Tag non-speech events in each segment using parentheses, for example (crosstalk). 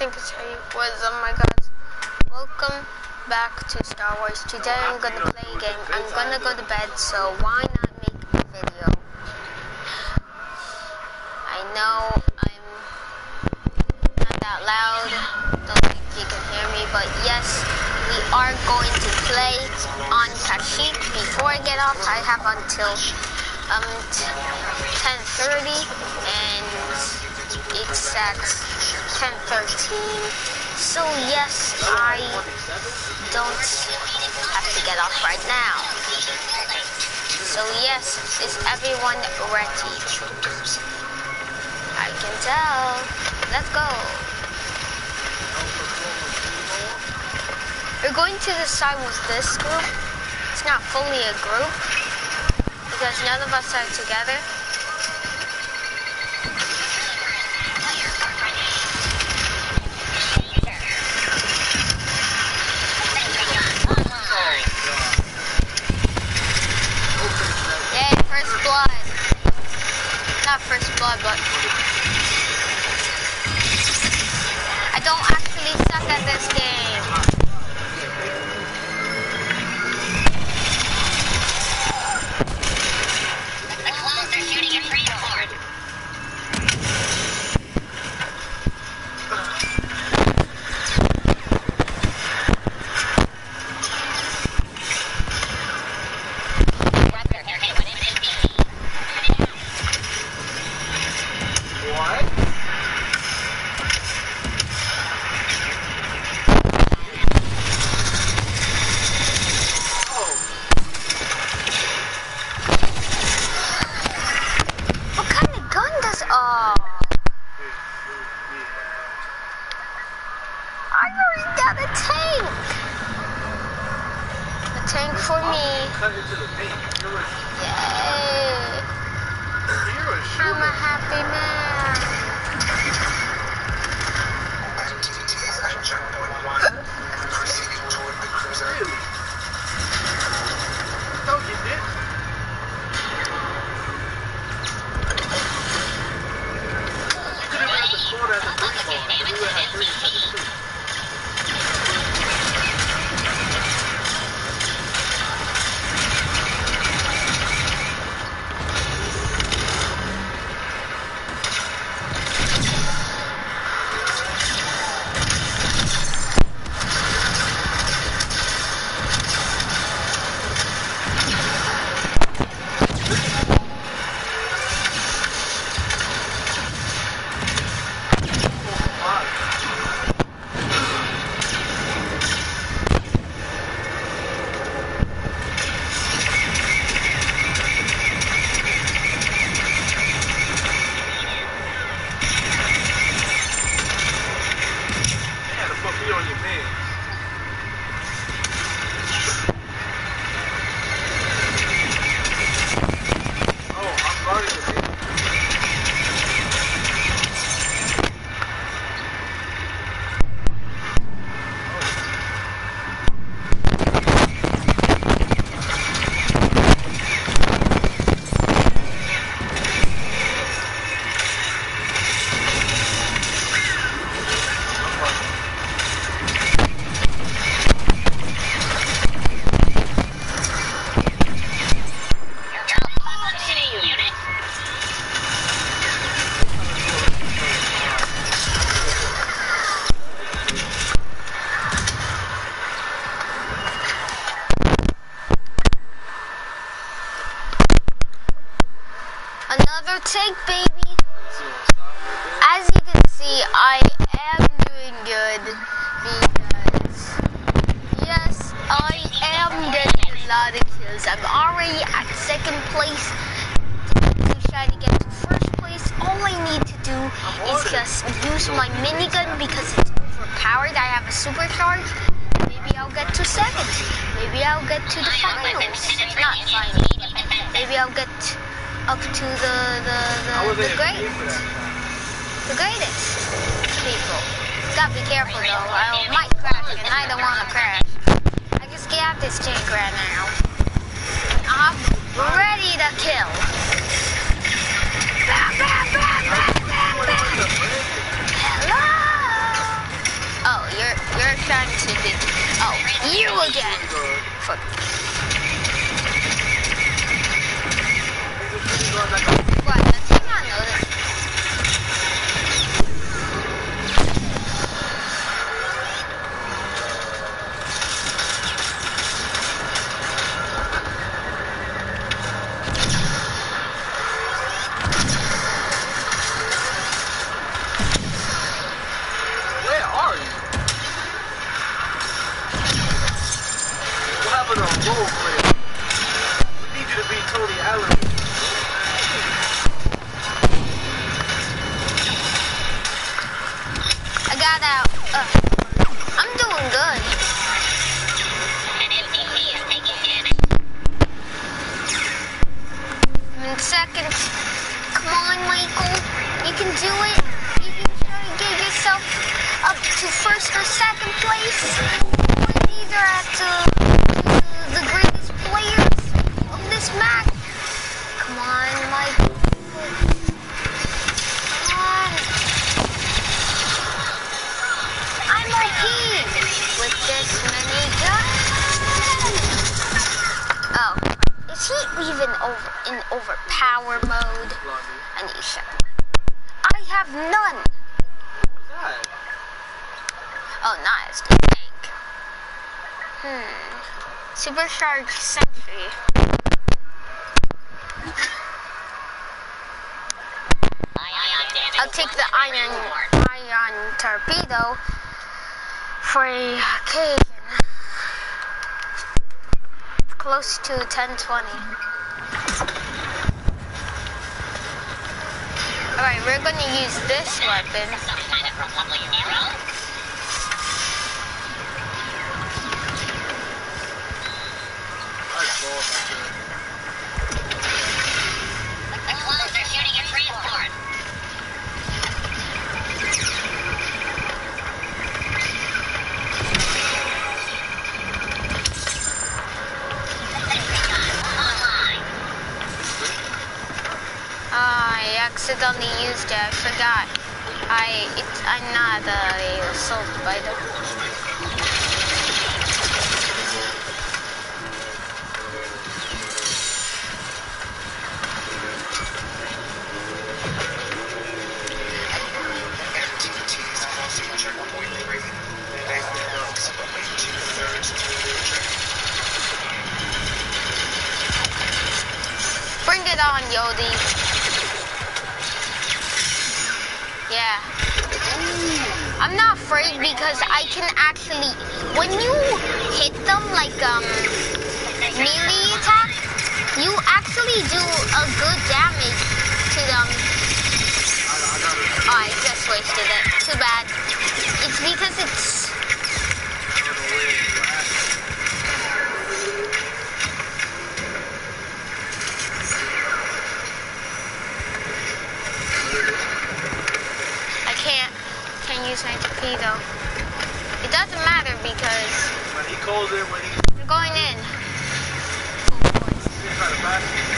think it's how you was. Oh my god. Welcome back to Star Wars. Today I'm gonna play a game. I'm gonna go to bed, so why not make a video? I know I'm not that loud. Don't think you can hear me, but yes, we are going to play on Kashyyyk. Before I get off, I have until um 10:30 and it's at 10:13. So yes, I don't have to get off right now. So yes, is everyone ready? I can tell. Let's go. We're going to decide with this group. It's not fully a group because none of us are together. Yay, first blood. Not first blood, but I don't actually suck at this game. Second place. To try to get to first place, all I need to do is just use my minigun because it's overpowered. I have a supercharge. Maybe I'll get to second. Maybe I'll get to the finals. Not finals. Maybe I'll get up to the the the, the in great the greatest people. Gotta be careful though. I might crash and I don't wanna crash. I just get out this tank right now. I'm ready to kill. Bam, bam, bam, bam, bam, bam. Hello! Oh, trying to do? Oh, you again. Fuck. First or second place. Or either at uh, the greatest players of this match. Come on, Michael. Come on. I'm OP with this many guns. Oh, is he even over in overpower mode? Blondie. Anisha. I have none. Oh, nice. The tank. Hmm. Supercharged sentry. I'll take the iron ion torpedo for a occasion. Close to 1020. Alright, we're gonna use this weapon. Accidentally used it. I forgot. I it's I'm not a assault fighter. Bring it on, Yodi. Yeah. I'm not afraid because I can actually, when you hit them like um melee attack, you actually do a good damage to them. Oh, I just wasted it. Too bad. It's because it's use my torpedo. It doesn't matter because When he calls it, when he I'm going in. he's trying to back you.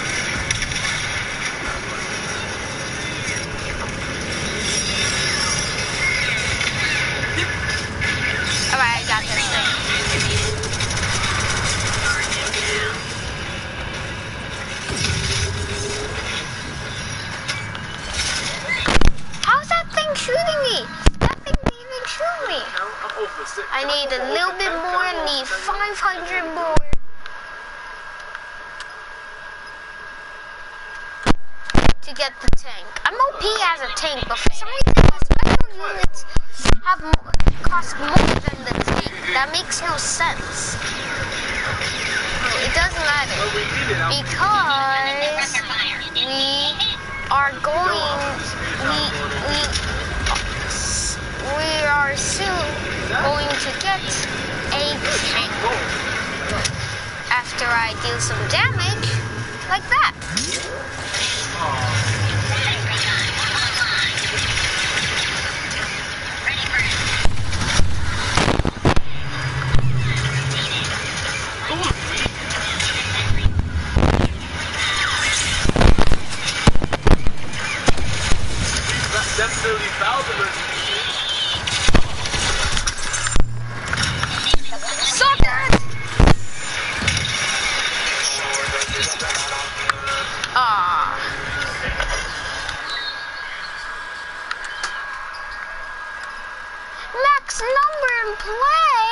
Alright, I got this. How's that thing shooting me? That thing didn't even shoot me. I'm, I'm over six. I need a little bit more. I need 500 more. To get the tank. I'm OP as a tank, but for some reason special units have cost more than the tank. That makes no sense. It doesn't matter because we are going. We we we are soon going to get a tank after I deal some damage max number and play.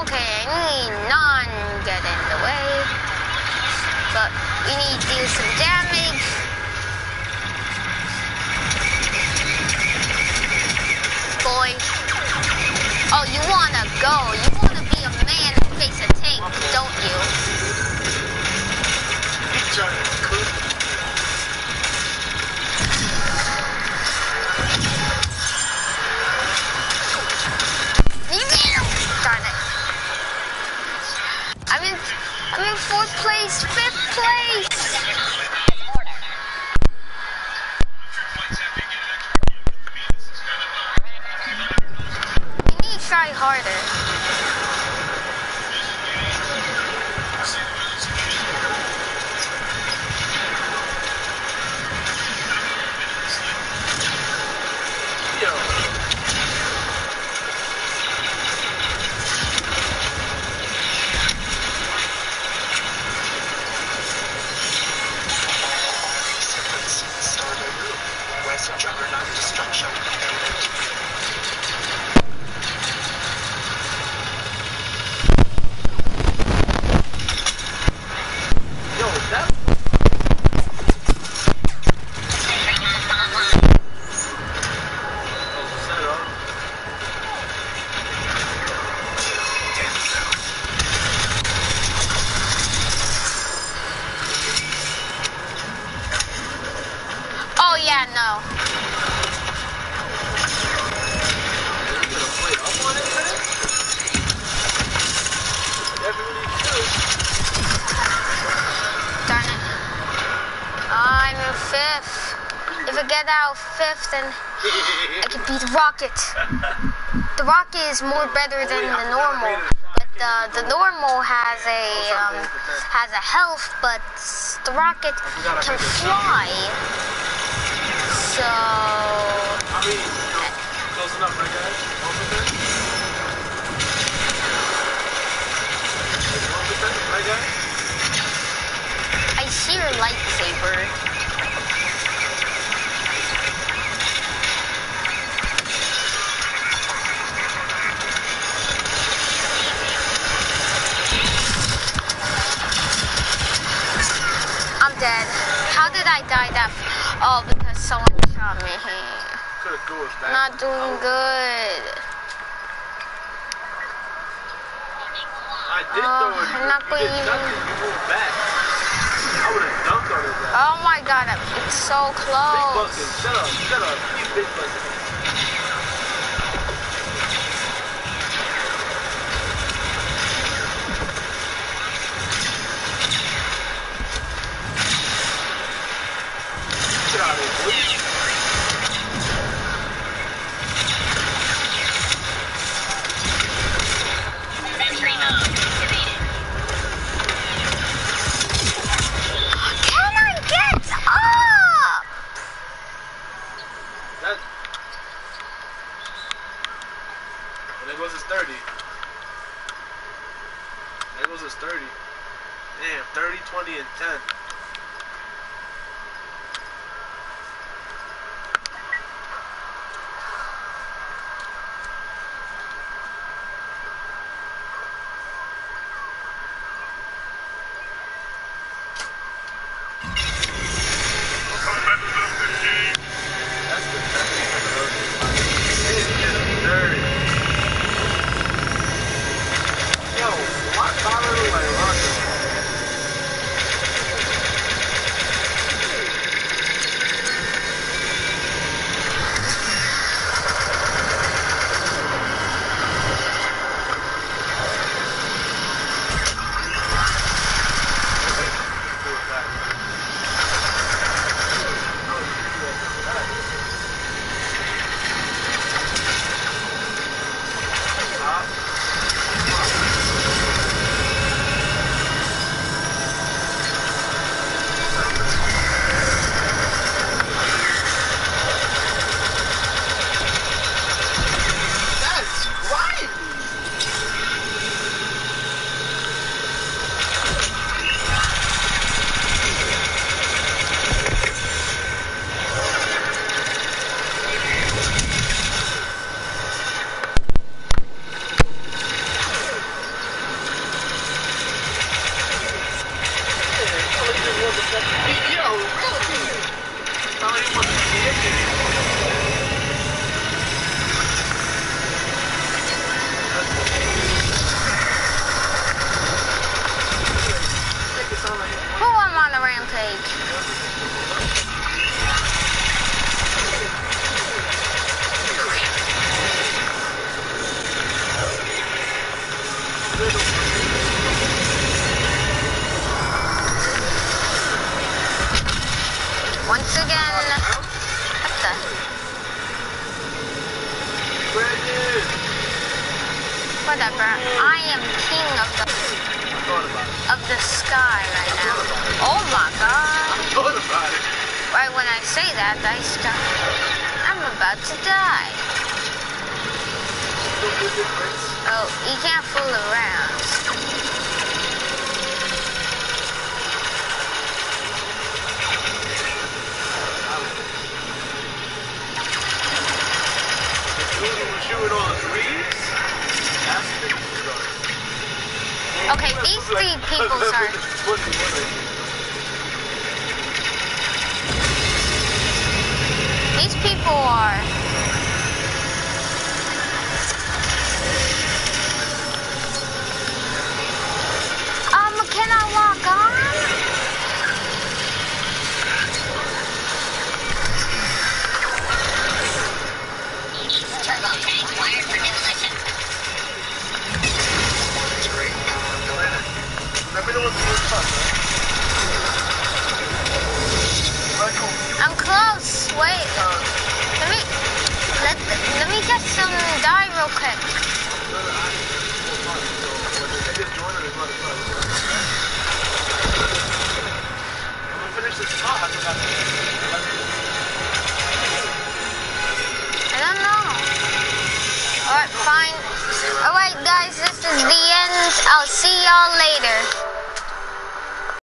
okay. None get in the way. But we need to do some damage. Boy. Oh, you wanna go. You wanna place, fifth place. try harder. Then I can beat Rocket. The Rocket is more better than the normal. But the, the normal has a um, has a health, but the Rocket can fly. So. I mean close enough, right, guys? I see your lightsaber. Did I die that? Oh, because someone shot me. Not doing good. I did oh, not going even. Oh my god, it's so close. Big shut up, shut up. You big Damn, Once again, what the? Brandon! Whatever. I am king of the of the sky right now. Oh my god. Right when I say that, I start. I'm about to die. Oh, you can't fool around. People (laughs) are. These people are. Um, can I walk on? Let me know what's going on, Michael, I'm close. Wait. Let me. Let, let me get some dye real quick. I just joined him, it's not fun. I'm gonna finish this spot. I forgot I don't know. Alright, fine. Alright, guys, this is the end. I'll see y'all later.